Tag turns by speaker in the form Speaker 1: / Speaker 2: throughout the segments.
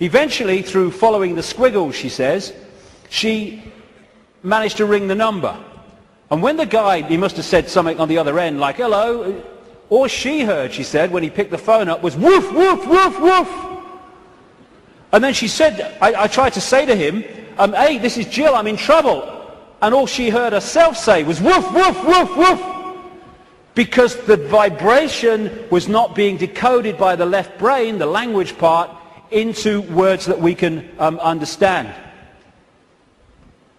Speaker 1: Eventually, through following the squiggles, she says, she managed to ring the number. And when the guy, he must have said something on the other end, like, hello, all she heard, she said, when he picked the phone up was woof, woof, woof, woof. And then she said, I, I tried to say to him, um, hey, this is Jill, I'm in trouble. And all she heard herself say was woof, woof, woof, woof. Because the vibration was not being decoded by the left brain, the language part, into words that we can um, understand.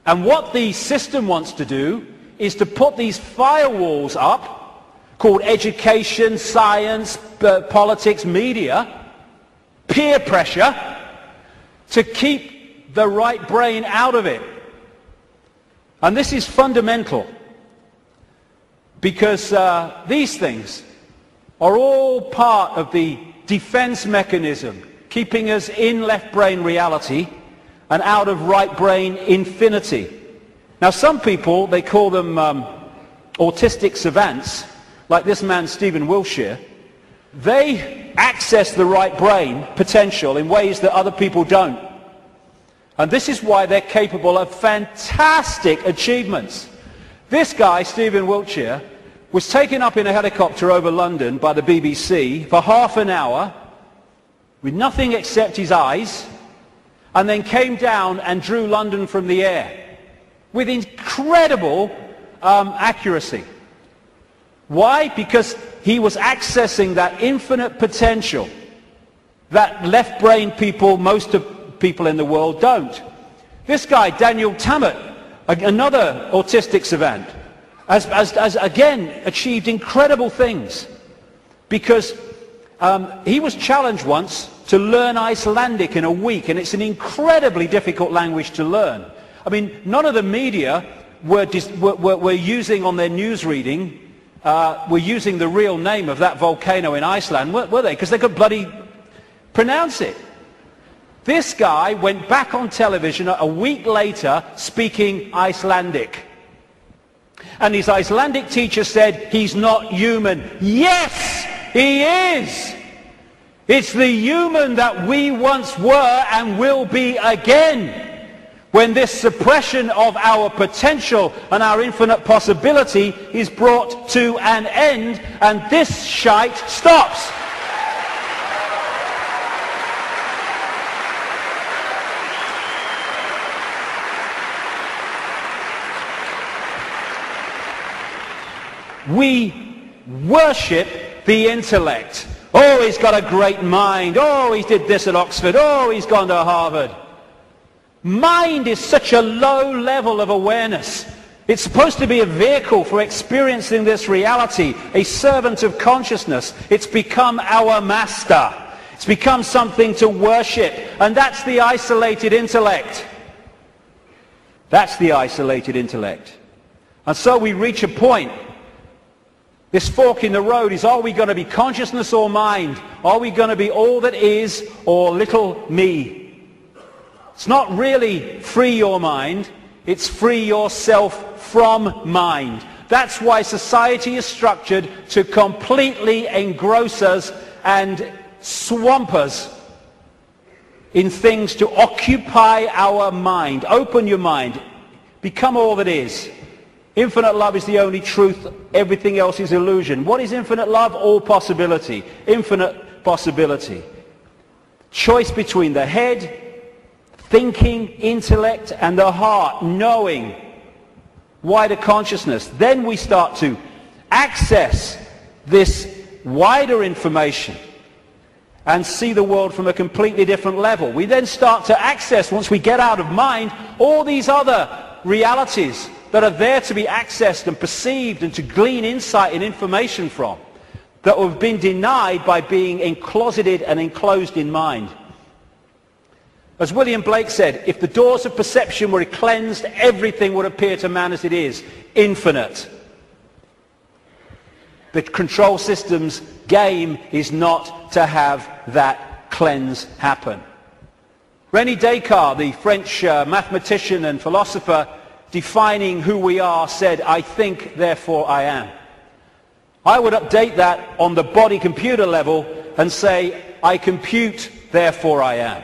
Speaker 1: And what the system wants to do is to put these firewalls up called education, science, uh, politics, media, peer pressure, to keep the right brain out of it. And this is fundamental because uh, these things are all part of the defense mechanism keeping us in left brain reality and out of right brain infinity. Now some people, they call them um, autistic savants, like this man Stephen Wiltshire. They access the right brain potential in ways that other people don't. And this is why they're capable of fantastic achievements. This guy, Stephen Wiltshire, was taken up in a helicopter over London by the BBC for half an hour with nothing except his eyes and then came down and drew London from the air with incredible um, accuracy. Why? Because he was accessing that infinite potential that left brain people, most of people in the world don't. This guy, Daniel Tammet, another autistic savant, has, has, has again achieved incredible things because um, he was challenged once to learn Icelandic in a week, and it's an incredibly difficult language to learn. I mean, none of the media were, were, were using on their news reading, uh, were using the real name of that volcano in Iceland, were, were they? Because they could bloody pronounce it. This guy went back on television a week later speaking Icelandic. And his Icelandic teacher said, he's not human. Yes, he is. It's the human that we once were and will be again. When this suppression of our potential and our infinite possibility is brought to an end and this shite stops. We worship the intellect. Oh, he's got a great mind. Oh, he did this at Oxford. Oh, he's gone to Harvard. Mind is such a low level of awareness. It's supposed to be a vehicle for experiencing this reality, a servant of consciousness. It's become our master. It's become something to worship. And that's the isolated intellect. That's the isolated intellect. And so we reach a point this fork in the road is are we going to be consciousness or mind? Are we going to be all that is or little me? It's not really free your mind. It's free yourself from mind. That's why society is structured to completely engross us and swamp us in things to occupy our mind. Open your mind. Become all that is. Infinite love is the only truth. Everything else is illusion. What is infinite love? All possibility. Infinite possibility. Choice between the head, thinking, intellect, and the heart, knowing, wider consciousness. Then we start to access this wider information and see the world from a completely different level. We then start to access, once we get out of mind, all these other realities that are there to be accessed and perceived and to glean insight and information from that have been denied by being encloseted and enclosed in mind. As William Blake said, if the doors of perception were cleansed, everything would appear to man as it is, infinite. The control system's game is not to have that cleanse happen. René Descartes, the French uh, mathematician and philosopher, defining who we are said, I think, therefore I am. I would update that on the body computer level and say, I compute, therefore I am.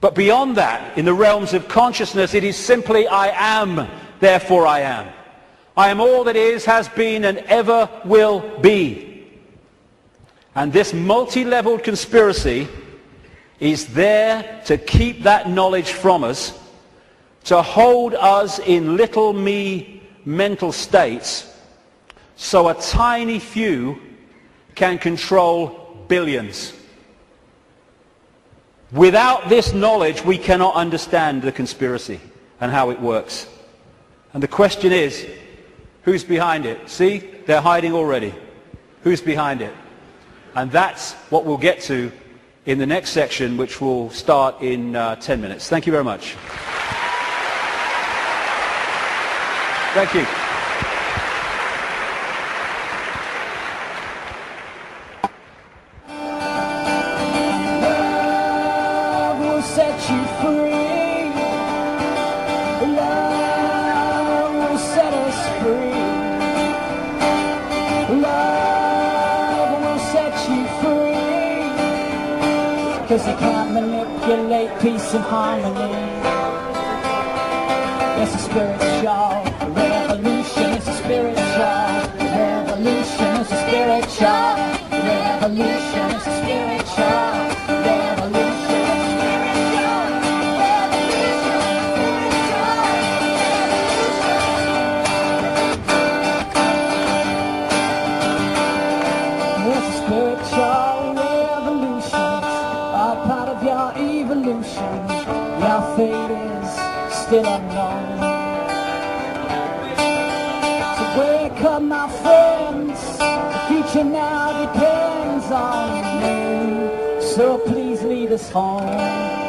Speaker 1: But beyond that, in the realms of consciousness, it is simply I am, therefore I am. I am all that is, has been, and ever will be. And this multi-leveled conspiracy is there to keep that knowledge from us, to hold us in little me mental states, so a tiny few can control billions. Without this knowledge, we cannot understand the conspiracy and how it works. And the question is, who's behind it? See, they're hiding already. Who's behind it? And that's what we'll get to in the next section, which will start in uh, 10 minutes. Thank you very much. Thank you.
Speaker 2: Love will set you free. Love will set us free. Love will set you free. Cause you can't manipulate peace and harmony It's a spiritual revolution my friends The future now depends on you So please lead us home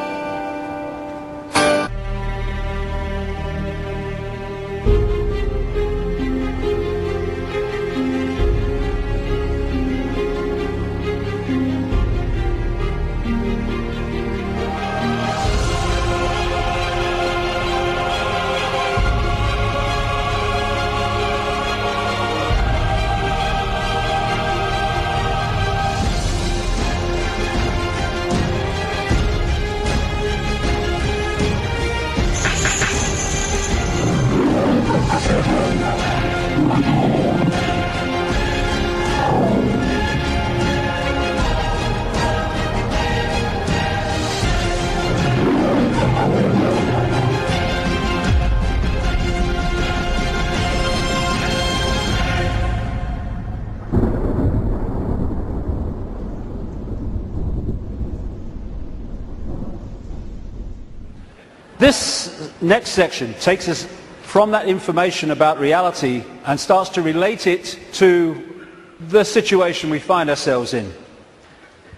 Speaker 1: next section takes us from that information about reality and starts to relate it to the situation we find ourselves in.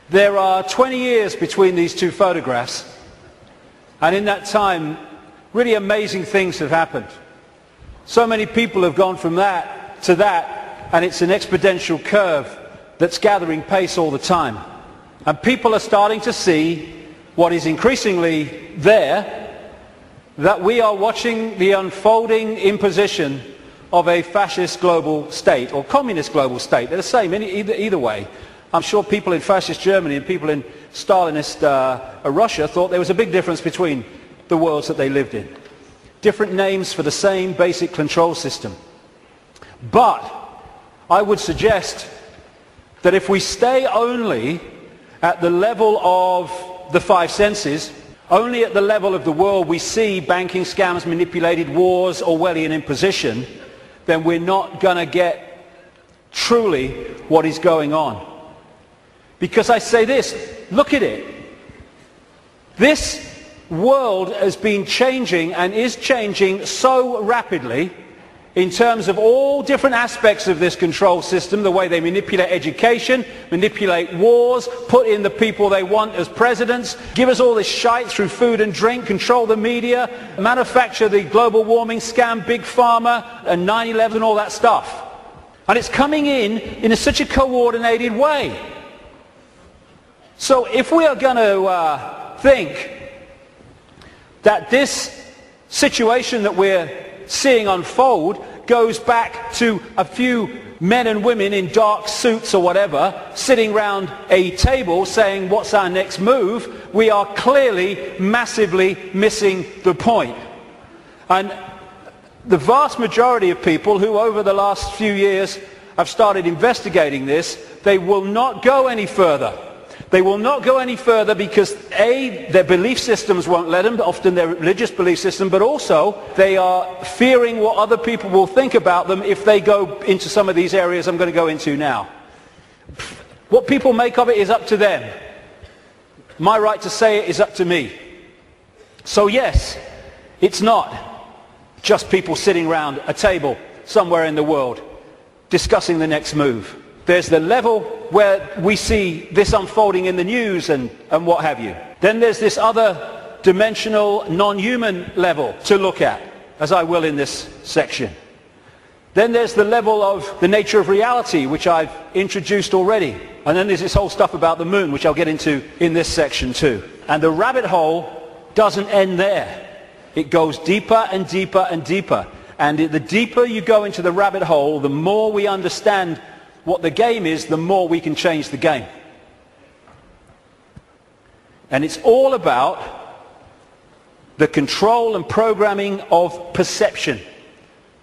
Speaker 1: There are 20 years between these two photographs and in that time really amazing things have happened. So many people have gone from that to that and it's an exponential curve that's gathering pace all the time. And people are starting to see what is increasingly there that we are watching the unfolding imposition of a fascist global state or communist global state. They're the same either, either way. I'm sure people in fascist Germany and people in Stalinist uh, Russia thought there was a big difference between the worlds that they lived in. Different names for the same basic control system. But I would suggest that if we stay only at the level of the five senses, only at the level of the world we see banking scams, manipulated wars, Orwellian imposition, then we're not going to get truly what is going on. Because I say this, look at it. This world has been changing and is changing so rapidly in terms of all different aspects of this control system, the way they manipulate education, manipulate wars, put in the people they want as presidents, give us all this shite through food and drink, control the media, manufacture the global warming scam, big pharma, and 9-11 and all that stuff. And it's coming in in a, such a coordinated way. So if we are going to uh, think that this situation that we're seeing unfold goes back to a few men and women in dark suits or whatever sitting round a table saying what's our next move, we are clearly massively missing the point. And the vast majority of people who over the last few years have started investigating this, they will not go any further. They will not go any further because A, their belief systems won't let them, often their religious belief system, but also they are fearing what other people will think about them if they go into some of these areas I'm going to go into now. What people make of it is up to them. My right to say it is up to me. So yes, it's not just people sitting around a table somewhere in the world discussing the next move. There's the level where we see this unfolding in the news and, and what have you. Then there's this other dimensional, non-human level to look at, as I will in this section. Then there's the level of the nature of reality, which I've introduced already. And then there's this whole stuff about the moon, which I'll get into in this section too. And the rabbit hole doesn't end there. It goes deeper and deeper and deeper. And the deeper you go into the rabbit hole, the more we understand what the game is, the more we can change the game. And it's all about the control and programming of perception.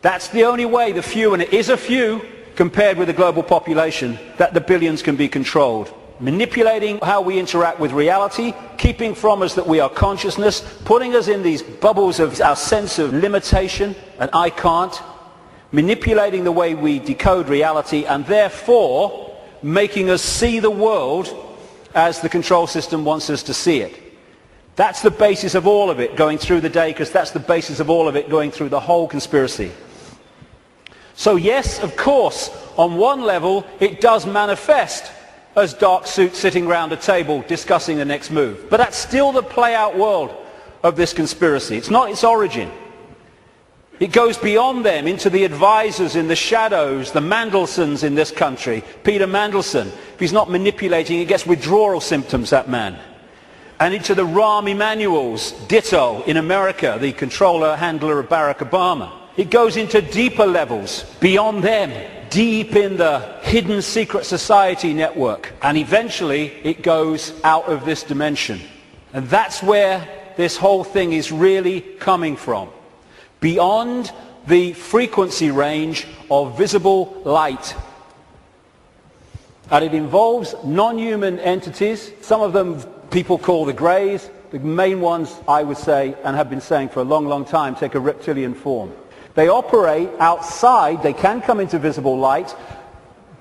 Speaker 1: That's the only way the few, and it is a few compared with the global population, that the billions can be controlled. Manipulating how we interact with reality, keeping from us that we are consciousness, putting us in these bubbles of our sense of limitation and I can't, manipulating the way we decode reality and therefore making us see the world as the control system wants us to see it. That's the basis of all of it going through the day because that's the basis of all of it going through the whole conspiracy. So yes, of course, on one level it does manifest as dark suits sitting around a table discussing the next move. But that's still the play-out world of this conspiracy. It's not its origin. It goes beyond them into the advisors in the shadows, the Mandelsons in this country. Peter Mandelson, if he's not manipulating, he gets withdrawal symptoms, that man. And into the Rahm Emanuels, ditto, in America, the controller, handler of Barack Obama. It goes into deeper levels, beyond them, deep in the hidden secret society network. And eventually it goes out of this dimension. And that's where this whole thing is really coming from beyond the frequency range of visible light. And it involves non-human entities. Some of them people call the greys. The main ones, I would say, and have been saying for a long, long time, take a reptilian form. They operate outside. They can come into visible light.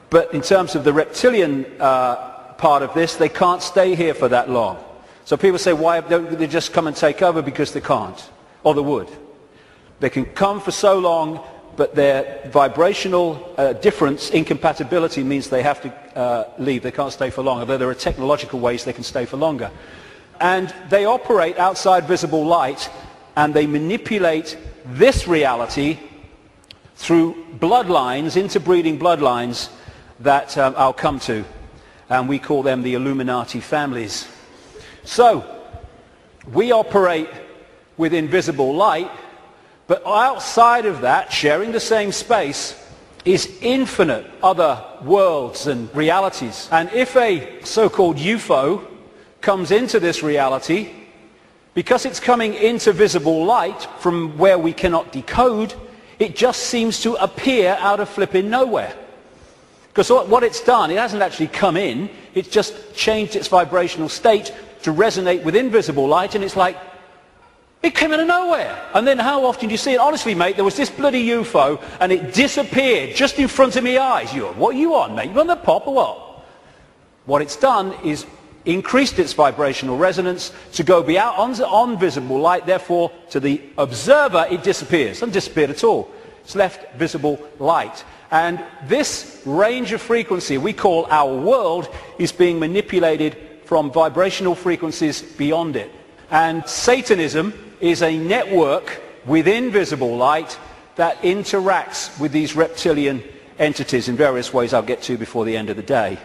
Speaker 1: But in terms of the reptilian uh, part of this, they can't stay here for that long. So people say, why don't they just come and take over? Because they can't. Or they would. They can come for so long, but their vibrational uh, difference, incompatibility, means they have to uh, leave. They can't stay for long, although there are technological ways they can stay for longer. And they operate outside visible light, and they manipulate this reality through bloodlines, interbreeding bloodlines, that um, I'll come to. And we call them the Illuminati families. So, we operate with invisible light, but outside of that, sharing the same space, is infinite other worlds and realities. And if a so-called UFO comes into this reality, because it's coming into visible light from where we cannot decode, it just seems to appear out of flipping nowhere. Because what it's done, it hasn't actually come in, it's just changed its vibrational state to resonate with invisible light, and it's like, it came out of nowhere. And then how often do you see it? Honestly, mate, there was this bloody UFO and it disappeared just in front of my eyes. You, what are you on, mate? You on the pop or what? What it's done is increased its vibrational resonance to go beyond on visible light. Therefore, to the observer, it disappears. It doesn't disappear at all. It's left visible light. And this range of frequency we call our world is being manipulated from vibrational frequencies beyond it. And Satanism is a network within visible light that interacts with these reptilian entities in various ways I'll get to before the end of the day.